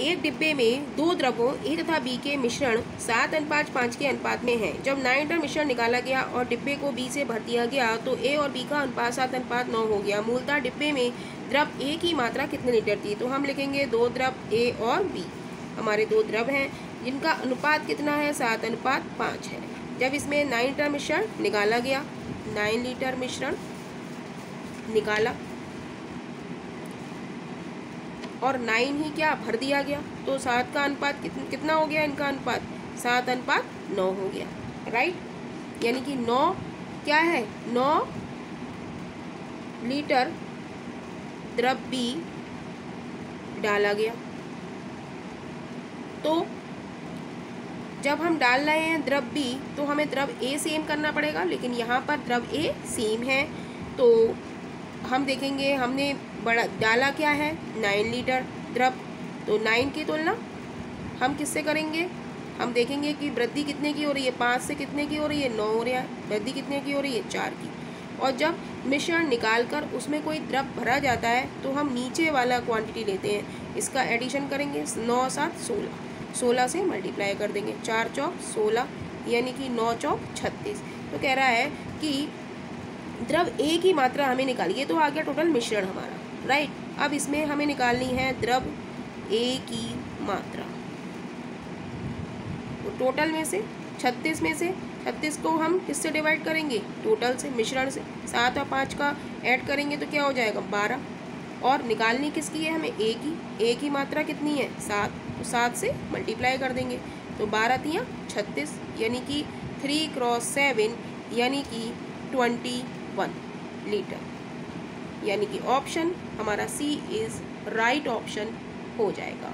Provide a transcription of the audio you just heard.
एक डिब्बे में दो द्रवों, ए तथा बी के मिश्रण सात अनुपात पाँच के अनुपात में है। जब नाइन लीटर मिश्रण निकाला गया और डिब्बे को बी से भर दिया गया तो ए और बी का अनुपात सात अनुपात नौ हो गया। मूलतः डिब्बे में द्रव ए की मात्रा कितने लीटर थी? तो हम लिखेंगे दो द्रव ए और बी। हमारे दो द्रव हैं, जिनका अनुपात कितना है? सात अनुपात पाँच है। जब इसमें नाइन लीटर मिश्रण निकाला गया, नाइन लीटर मिश्रण निकाला और नाइन ही क्या? भर दिया गया। तो सात का अनुपात कित, कितना हो गया इनका अनुपात? सात अनुपात नौ हो गया। राइट यानी कि नौ क्या है? नौ लीटर द्रव बी डाला गया। तो जब हम डाल रहे हैं द्रव बी तो हमें द्रव ए सेम करना पड़ेगा लेकिन यहाँ पर द्रव ए सेम है। तो हम देखेंगे हमने बड़ा डाला क्या है? नाइन लीटर द्रव। तो नाइन की तुलना हम किससे करेंगे? हम देखेंगे कि वृद्धि कितने की हो रही है? पाँच से कितने की हो रही है? नौ हो रहा है। वृद्धि कितने की हो रही है? चार की। और जब मिश्रण निकाल कर उसमें कोई द्रव भरा जाता है तो हम नीचे वाला क्वांटिटी लेते हैं। इसका एडिशन करेंगे नौ, सात, सोलह। सोलह से मल्टीप्लाई कर देंगे। चार चौक सोलह, यानी कि नौ चौक छत्तीस। तो कह रहा है कि द्रव ए की मात्रा हमें निकाली, ये तो आ गया टोटल मिश्रण हमारा राइट अब इसमें हमें निकालनी है द्रव ए की मात्रा। तो टोटल में से, छत्तीस में से, छत्तीस को हम किससे डिवाइड करेंगे? टोटल से, मिश्रण से, सात और पाँच का ऐड करेंगे तो क्या हो जाएगा? बारह। और निकालनी किसकी है हमें? ए की ए की मात्रा कितनी है? सात। तो सात से मल्टीप्लाई कर देंगे। तो बारह तियाँ छत्तीस, यानी कि थ्री क्रॉस सेवन यानी कि ट्वेंटी वन लीटर यानी कि ऑप्शन हमारा सी इज़ राइट ऑप्शन हो जाएगा।